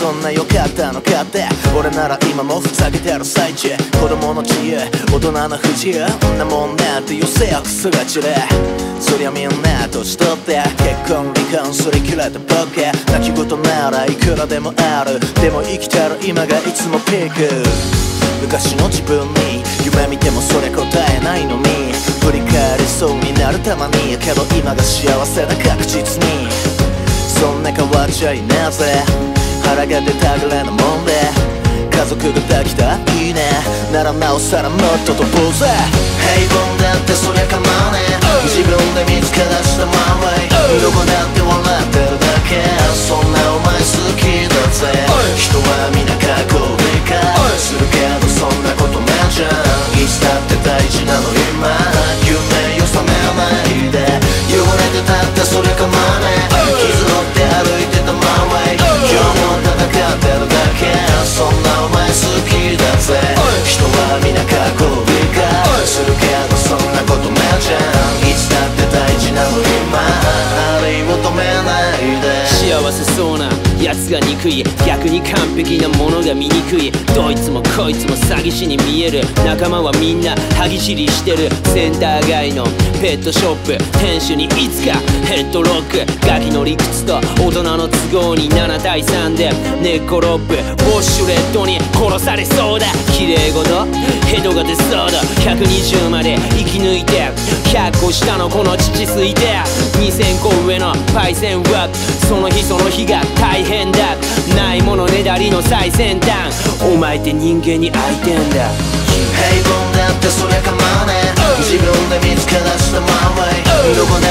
そんな良かったのかって。俺なら今もふざけてる最中。子供の自由大人の不自由。んなもんなんて余生はクソがちれそりゃみんな年取って。結婚離婚すり切れたボケ。泣き言ならいくらでもある。でも生きてる今がいつもピーク。昔の自分に夢見てもそれ答えないのに。振り返りそうになるたまにけど今が幸せだ確実に。そんな変わっちゃいなぜ？腹が出たぐらいのもんで。家族が抱きたいいね。ならなおさらもっと飛ぼうぜ。平凡だってそれで幸せそうなやつが憎い。逆に完璧なものが醜い。どいつもこいつも詐欺師に見える。仲間はみんな歯ぎしりしてる。センター街のペットショップ。店主にいつかヘッドロック。ガキの理屈と大人の都合に7対3で寝っ転ぶ。ウォッシュレットに殺されそうだ。綺麗事？ヘドが出そうだ。120まで生き抜いて。100個下のこの父すいて2000個上のパイセンはその日その日が大変だ。ないものねだりの最先端。お前って人間に会いてんだ。平凡だってそりゃ構わねえ自分で見つけ出したままどこだ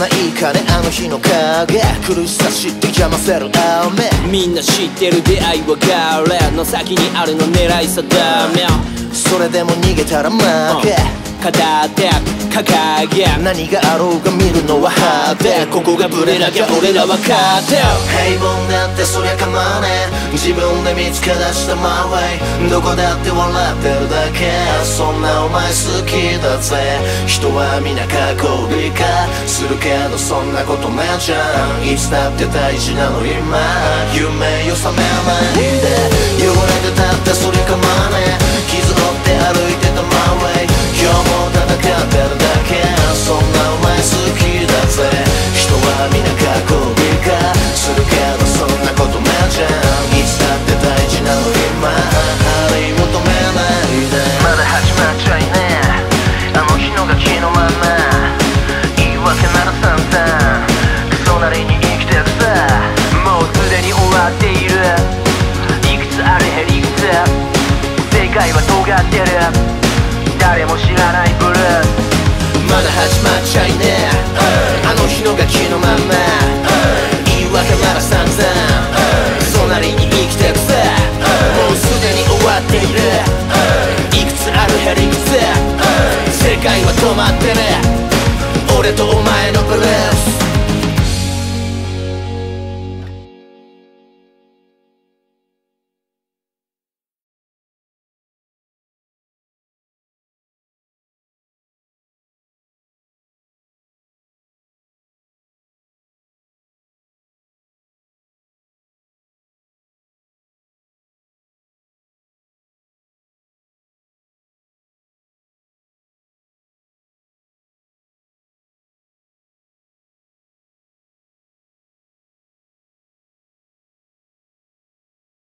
ないいかねあの日の影苦しさ知って邪魔せる雨。みんな知ってる出会いはガーレの先にあるの狙い定め。それでも逃げたら負け片手掲げ何があろうが見るのは派手ここがブレなきゃ俺らは勝て平凡だってそりゃ構わねえ。自分で見つけ出したままどこだって笑ってるだけ。そんなお前好きだぜ。人は皆過去理解するけどそんなことないじゃん。いつだって大事なの今。夢を覚めないでないブルーまだ始まっちゃいね。あの日のガキのまんま。言い訳まだ散々。